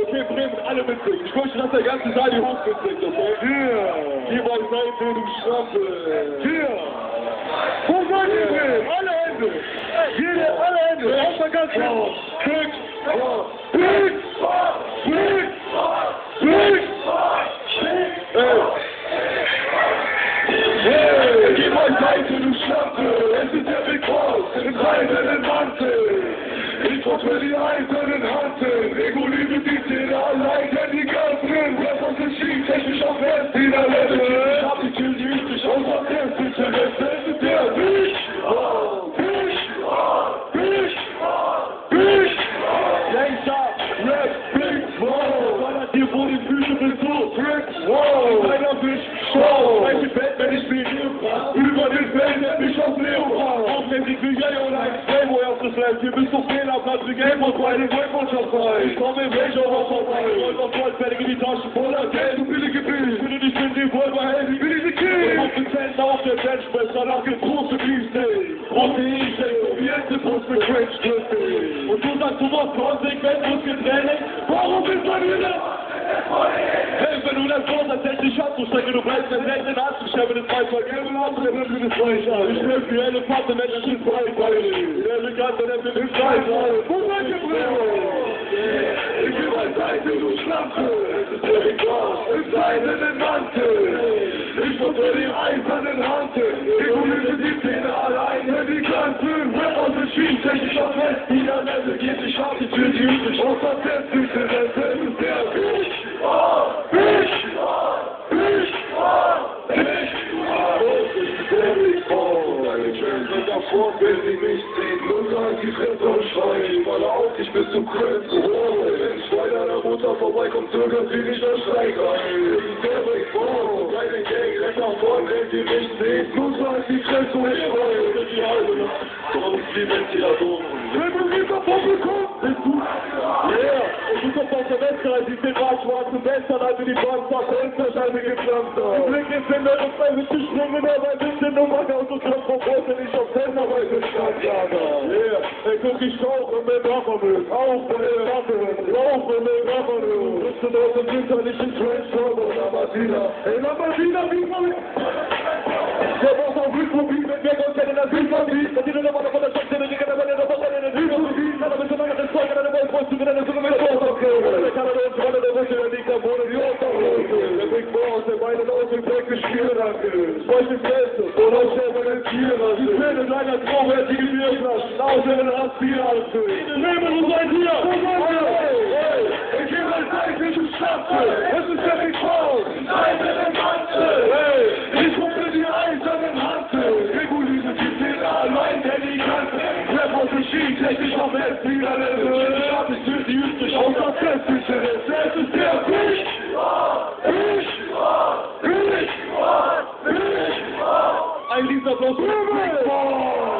Okay, Bremen, alle mitsingen. Ich möchte, dass der ganze Saal die Hoch mitsingt, okay? Hier. Hier bei Seite, du Schrappe. Hier. Wo seid ihr denn? Alle Hände. Jede, alle Hände. Auf mal ganz laut. Klick. Klick. Klick. Klick. Hey. Hey, geh bei Seite, du Schlampe. Es ist der Big Boss im seidenen Mantel. Ich für die eisernen Über den Feld nennt mich auf Leopard. Aufmäßig wie Gay oder ein Playboy auf das Land. Hier bist du Fehlerplatz wie Gameboy bei den Weltmannschaftsverein. Ich komm im Range Rover vorbei. Rollt auf Goldfertig in die Taschen voller Geld. Du billige Bild. Ich bin nicht mit Revolver Held. Ich bin diese Kill. Auf den Zentner auf der Bench. Besser nach dem große Beefsteak. Proteinshake. Und jetzt die Brust mit French Dressing. Und du sagst, du machst konsequent Muskeltraining. Warum bist du wieder? Hey, wenn du das Wort so strecke du bleibst dein Recht in Hand, ich habe das Preis vergeben und dann nimmst du das an. Ich nehme die Elefanten, Menschen sind frei, weil der Elegante nimmt mir den an. Wo seid ihr, Bruder? Ich bin bei Seite, du Schlampe, es ist der Rekord, im seidenen Mantel. Ich unter dem eisernen Hantel, Davor, wenn sie mich sehen, nur sagen die Fresse und schreien. Ich falle auf, ich bin zu crazy. Oh, wenn zwei deiner Mutter vorbeikommt, zögert sie nicht das Streik ein. Ist der Big Boss, deine Gang rennt nach vorn, wenn sie mich sehen, nur sagen die Fresse und schreien. Ist die halbe Nacht, komm, wie Ventilatoren. Wenn du Puppe kommst, bist du Yeah, ich muss auf der Website, die sind gerade schwarzen Western, also die Panzer, Fensterscheibe gepflanzt haben. Die Blick ist in der Luft, weil ich springen, aber ein bisschen Nummer aus und kommt vom Boot, wenn ich auf Sender bei den Stadtlager. Yeah, ey, guck, ich rauche mit Raffermüll, auf mit den Waffen, rauche mit Raffermüll. Sitzen aus dem winterlichen Trenchcoat und Lamazina. Ey, Lamazina, wie voll... Der Boss auf Wildmobil, mit mir Gott kennen das Wildmobil. Das ist eine Nummer von der Stadtszene, die kann aber nicht auf der Wildmobil. Aber wir sind lange Zeuge, deine Boys, Boys, du deine Summe mit der Boss, Der Kanada und Rolle, der Rüche, der liegt am Boden, die Obdachlose. Der Big Boss, der Beine aus dem Dreck gespielt hat. Solche Feste, oder Schäfer, der Tiere. Die Zähne deiner hochwertige Bierflaschen, außerdem hast Bier ausfüllen. Nehmen und seid hier! Wo seid ihr? Ich gebe ein Zeichen, du Schaffe! Es ist der Big Boss! Seid ihr den Mantel! Hey, ich rufe die eisernen Hantel! Reguliere die Zähne allein, denn die Kante! Rap aus dem Ski, technisch auf West, wieder Level! Elisa Bolsonaro.